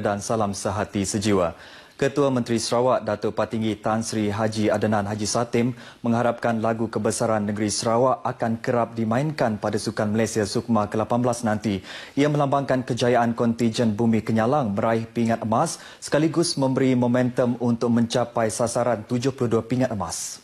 dan salam sehati sejiwa. Ketua Menteri Sarawak Datuk Patinggi Tan Sri Haji Adenan Haji Satim mengharapkan lagu kebesaran negeri Sarawak akan kerap dimainkan pada Sukan Malaysia Sukma ke-18 nanti. Ia melambangkan kejayaan kontijen Bumi Kenyalang meraih pingat emas sekaligus memberi momentum untuk mencapai sasaran 72 pingat emas.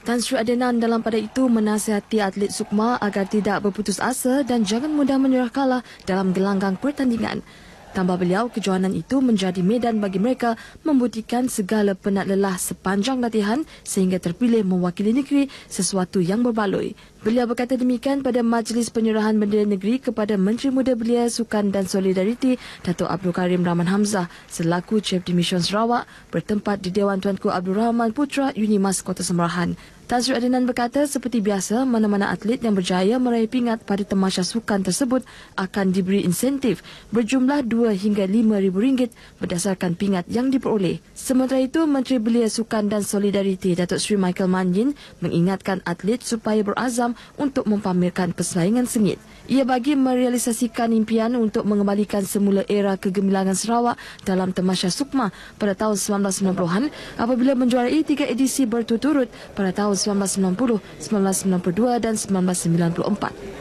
Tan Sri Adenan dalam pada itu menasihati atlet Sukma agar tidak berputus asa dan jangan mudah menyerah kalah dalam gelanggang pertandingan. Tambah beliau, kejohanan itu menjadi medan bagi mereka membuktikan segala penat lelah sepanjang latihan sehingga terpilih mewakili negeri sesuatu yang berbaloi. Beliau berkata demikian pada majlis penyerahan bendera negeri kepada Menteri Muda Belia, Sukan dan Solidariti Datuk Abdul Karim Rahman Hamzah selaku Chief Dimission Sarawak bertempat di Dewan Tuanku Abdul Rahman Putra Unimas Kota Semerahan. Tan Sri Adenan berkata seperti biasa mana-mana atlet yang berjaya meraih pingat pada temasya sukan tersebut akan diberi insentif berjumlah 2 hingga 5 ribu ringgit berdasarkan pingat yang diperoleh. Sementara itu, Menteri Belia Sukan dan Solidariti Datuk Sri Michael Manjin mengingatkan atlet supaya berazam untuk mempamerkan persaingan sengit. Ia bagi merealisasikan impian untuk mengembalikan semula era kegemilangan Sarawak dalam temasya Sukma pada tahun 1990-an apabila menjuarai tiga edisi berturut-turut pada tahun 1990, 1992 dan 1994.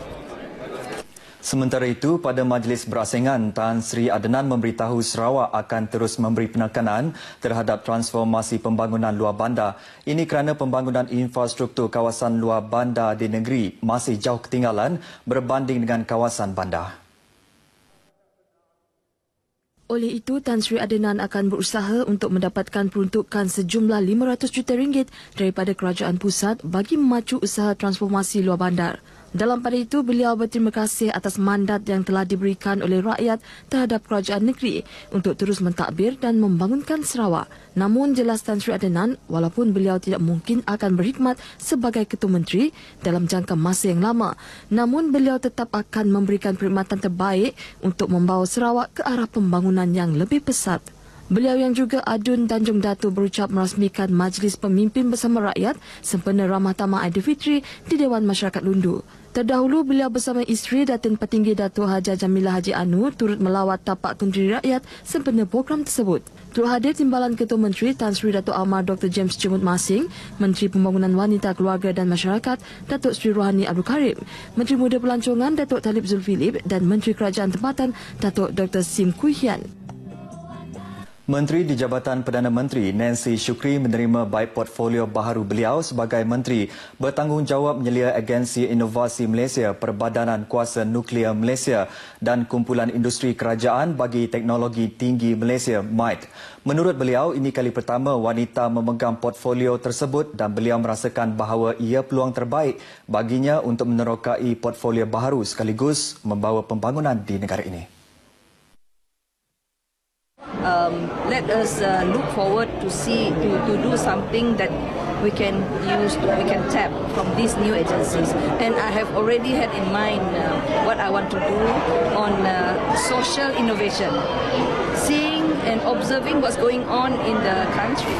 Sementara itu, pada majlis berasingan, Tan Sri Adenan memberitahu Sarawak akan terus memberi penekanan terhadap transformasi pembangunan luar bandar. Ini kerana pembangunan infrastruktur kawasan luar bandar di negeri masih jauh ketinggalan berbanding dengan kawasan bandar. Oleh itu, Tan Sri Adenan akan berusaha untuk mendapatkan peruntukan sejumlah 500 juta ringgit daripada kerajaan pusat bagi memacu usaha transformasi luar bandar. Dalam pada itu, beliau berterima kasih atas mandat yang telah diberikan oleh rakyat terhadap kerajaan negeri untuk terus mentadbir dan membangunkan Sarawak. Namun jelas Tan Sri Adenan, walaupun beliau tidak mungkin akan berkhidmat sebagai Ketua Menteri dalam jangka masa yang lama, namun beliau tetap akan memberikan perkhidmatan terbaik untuk membawa Sarawak ke arah pembangunan yang lebih pesat. Beliau yang juga Adun Tanjung Datu berucap merasmikan Majlis Pemimpin Bersama Rakyat sempena Ramah Aidilfitri di Dewan Masyarakat Lundu. Terdahulu beliau bersama isteri Datin Petinggi Datuk Haji Jamilah Haji Anu turut melawat tapak Menteri Rakyat sempena program tersebut. Turut hadir timbalan Ketua Menteri Tan Sri Datuk Amar Dr. James Cemut Masing, Menteri Pembangunan Wanita Keluarga dan Masyarakat Datuk Sri Rohani Abdul Karim, Menteri Muda Pelancongan Datuk Talib Zulfilip dan Menteri Kerajaan Tempatan Datuk Dr. Sim Kui Hian. Menteri di Jabatan Perdana Menteri Nancy Shukri menerima baik portfolio baharu beliau sebagai menteri bertanggungjawab menyelia Agensi Inovasi Malaysia, Perbadanan Kuasa Nuklear Malaysia dan Kumpulan Industri Kerajaan bagi Teknologi Tinggi Malaysia MITE. Menurut beliau, ini kali pertama wanita memegang portfolio tersebut dan beliau merasakan bahawa ia peluang terbaik baginya untuk menerokai portfolio baharu sekaligus membawa pembangunan di negara ini. Let us uh, look forward to see to, to do something that we can use to, we can tap from these new agencies. And i have already had in mind uh, what i want to do on uh, social innovation. Seeing and observing what's going on in the country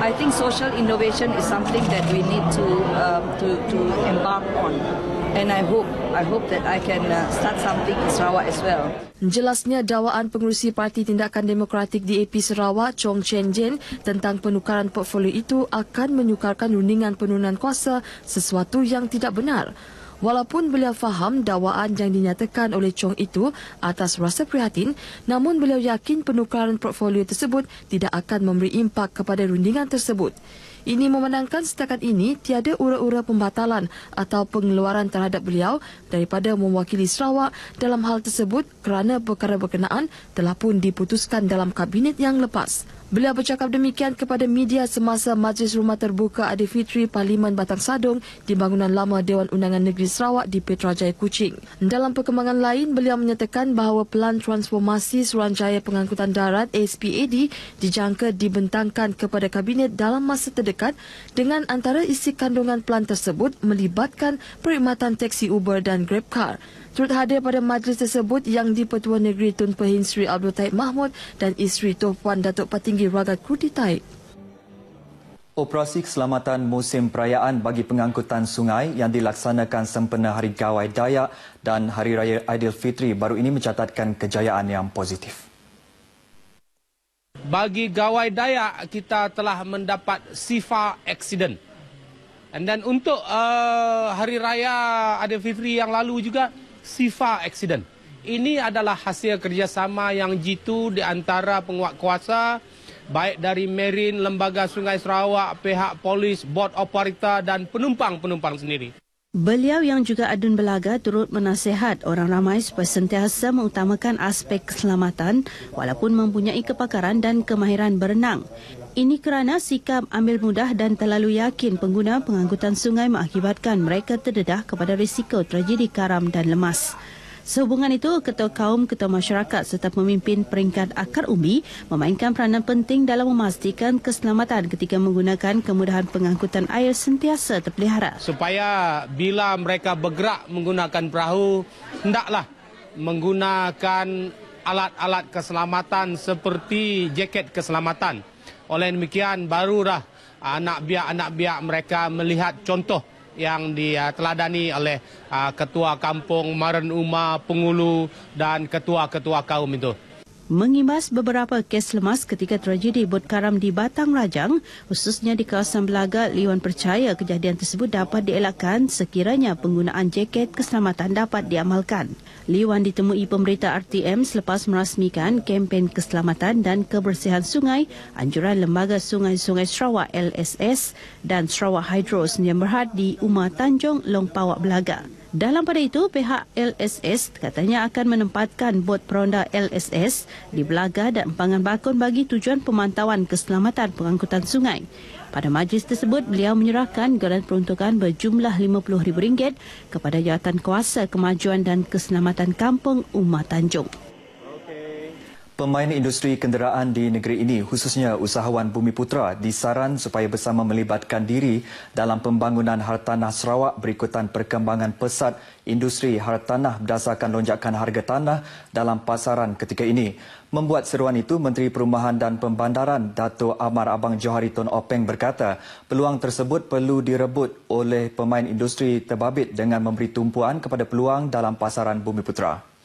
i think social innovation is something that we need to um, to, to embark on and I hope I hope that I can uh, start something in Sarawak as well. Jelasnya dakwaan pengurusi Parti Tindakan Demokratik DAP Sarawak Chong Chen Jen tentang penukaran portfolio itu akan menyukarkan rundingan penurunan kuasa sesuatu yang tidak benar. Walaupun beliau faham dakwaan yang dinyatakan oleh Chong itu atas rasa prihatin, namun beliau yakin penukaran portfolio tersebut tidak akan memberi impak kepada rundingan tersebut. Ini memandangkan setakat ini tiada ura-ura pembatalan atau pengeluaran terhadap beliau daripada mewakili Sarawak dalam hal tersebut kerana perkara berkenaan telah pun diputuskan dalam kabinet yang lepas. Beliau bercakap demikian kepada media semasa Majlis Rumah Terbuka Aidilfitri Parlimen Batang Sadung di bangunan lama Dewan Undangan Negeri Sarawak di Petrajaya Kuching. Dalam perkembangan lain, beliau menyatakan bahawa pelan transformasi Suruhanjaya Pengangkutan Darat SPAD dijangka dibentangkan kepada Kabinet dalam masa terdekat dengan antara isi kandungan pelan tersebut melibatkan perkhidmatan teksi Uber dan GrabCar turut hadir pada majlis tersebut yang di-Pertua Negeri Tun Pehin Sri Abdul Taib Mahmud dan isteri Tuan Datuk Patinggi Ragat Kruti Taib. Operasi keselamatan musim perayaan bagi pengangkutan sungai yang dilaksanakan sempena Hari Gawai Dayak dan Hari Raya Aidilfitri baru ini mencatatkan kejayaan yang positif. Bagi Gawai Dayak, kita telah mendapat SIFA accident. And then untuk uh, Hari Raya Aidilfitri yang lalu juga, SIFA accident. Ini adalah hasil kerjasama yang jitu di antara penguat kuasa, baik dari Merin, Lembaga Sungai Sarawak, pihak polis, bot operator dan penumpang-penumpang sendiri. Beliau yang juga adun belaga turut menasihat orang ramai supaya sentiasa mengutamakan aspek keselamatan walaupun mempunyai kepakaran dan kemahiran berenang. Ini kerana sikap ambil mudah dan terlalu yakin pengguna pengangkutan sungai mengakibatkan mereka terdedah kepada risiko tragedi karam dan lemas. Sehubungan itu, Ketua Kaum Ketua Masyarakat serta pemimpin peringkat akar umbi memainkan peranan penting dalam memastikan keselamatan ketika menggunakan kemudahan pengangkutan air sentiasa terpelihara. Supaya bila mereka bergerak menggunakan perahu, hendaklah menggunakan alat-alat keselamatan seperti jaket keselamatan. Oleh demikian, barulah anak biak-anak biak mereka melihat contoh yang diteladani oleh uh, ketua kampung Maran Uma Pengulu dan ketua-ketua kaum itu. Mengimbas beberapa kes lemas ketika tragedi bot karam di Batang Rajang, khususnya di kawasan Belaga, Liwan percaya kejadian tersebut dapat dielakkan sekiranya penggunaan jaket keselamatan dapat diamalkan. Liwan ditemui pemerintah RTM selepas merasmikan kempen keselamatan dan kebersihan sungai anjuran Lembaga Sungai-Sungai Sarawak LSS dan Sarawak Hydro Sdn Berhad di Umar Tanjung, Long Pawak, Belaga. Dalam pada itu, pihak LSS katanya akan menempatkan bot peronda LSS di Belaga dan Empangan Bakun bagi tujuan pemantauan keselamatan pengangkutan sungai. Pada majlis tersebut, beliau menyerahkan geran peruntukan berjumlah RM50,000 kepada Jawatan Kuasa Kemajuan dan Keselamatan Kampung Umar Tanjung. Pemain industri kenderaan di negeri ini, khususnya usahawan Bumi Putra, disaran supaya bersama melibatkan diri dalam pembangunan hartanah Sarawak berikutan perkembangan pesat industri hartanah berdasarkan lonjakan harga tanah dalam pasaran ketika ini. Membuat seruan itu, Menteri Perumahan dan Pembandaran Dato' Amar Abang Johari Tun Openg berkata, peluang tersebut perlu direbut oleh pemain industri terbabit dengan memberi tumpuan kepada peluang dalam pasaran Bumi Putra.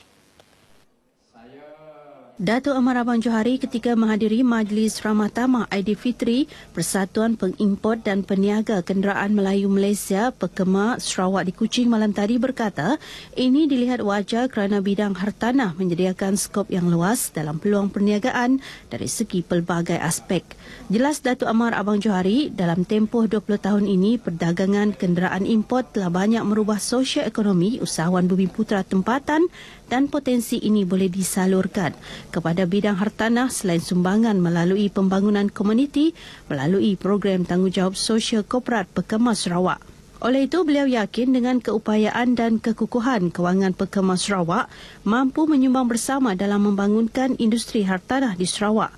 Dato' Amar Abang Johari ketika menghadiri Majlis Ramah Tamah Aidilfitri Persatuan Pengimport dan Peniaga Kenderaan Melayu Malaysia Pekema Sarawak di Kuching malam tadi berkata ini dilihat wajar kerana bidang hartanah menyediakan skop yang luas dalam peluang perniagaan dari segi pelbagai aspek. Jelas Dato' Amar Abang Johari dalam tempoh 20 tahun ini perdagangan kenderaan import telah banyak merubah sosial ekonomi usahawan bumi putra tempatan dan potensi ini boleh disalurkan kepada bidang hartanah selain sumbangan melalui pembangunan komuniti melalui program tanggungjawab sosial korporat Pekemas Sarawak. Oleh itu, beliau yakin dengan keupayaan dan kekukuhan kewangan Pekemas Sarawak mampu menyumbang bersama dalam membangunkan industri hartanah di Sarawak.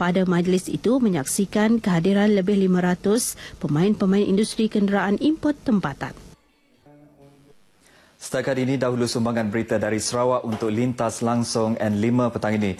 Pada majlis itu menyaksikan kehadiran lebih 500 pemain-pemain industri kenderaan import tempatan. Setakat ini dahulu sumbangan berita dari Sarawak untuk lintas langsung N5 petang ini.